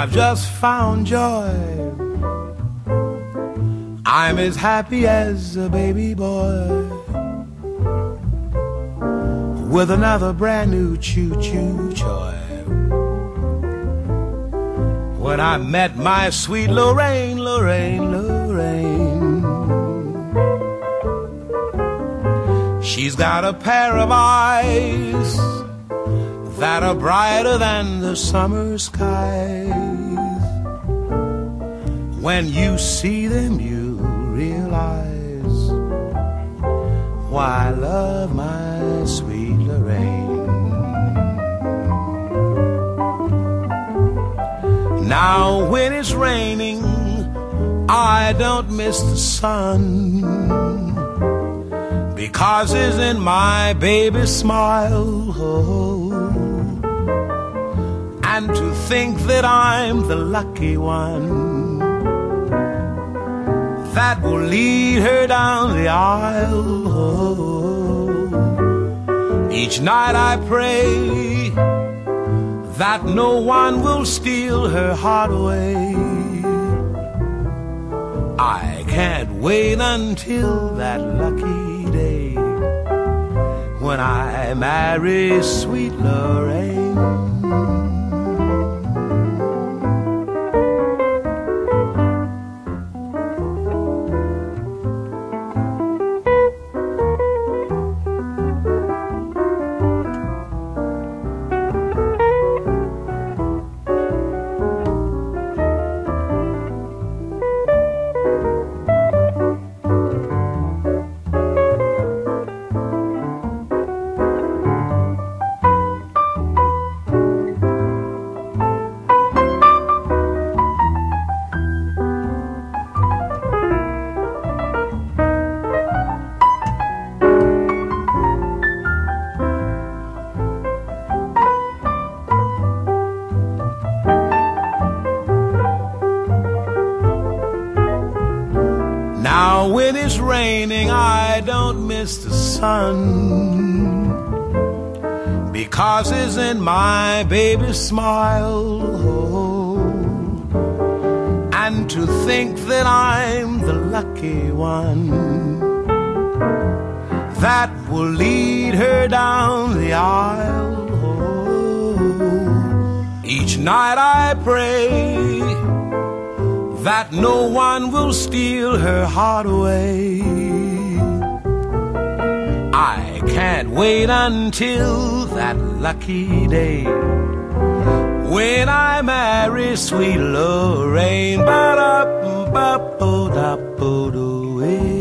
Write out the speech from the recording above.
I've just found joy. I'm as happy as a baby boy with another brand new choo choo toy. When I met my sweet Lorraine, Lorraine, Lorraine. She's got a pair of eyes that are brighter than the summer skies. When you see them, you realize why I love my sweet Lorraine. Now, when it's raining, I don't miss the sun because it's in my baby's smile. And to think that I'm the lucky one that will lead her down the aisle. Each night I pray that no one will steal her heart away. I can't wait until that lucky day when I marry sweet Lorraine. When it's raining, I don't miss the sun because it's in my baby's smile. And to think that I'm the lucky one that will lead her down the aisle. Each night I pray that no one will steal her heart away. I can't wait until that lucky day when I marry sweet Lorraine. Ba-da-ba-ba-da-ba-da-way.